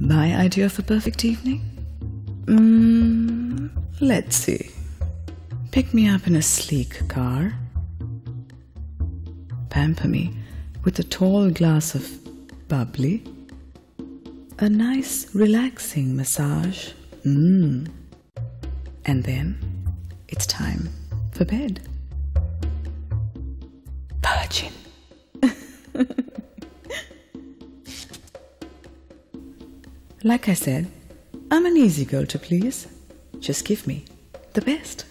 My idea of a perfect evening? Mm, let's see. Pick me up in a sleek car. Pamper me with a tall glass of bubbly. A nice, relaxing massage. Mmm. And then it's time for bed. Virgin. Like I said, I'm an easy girl to please. Just give me the best.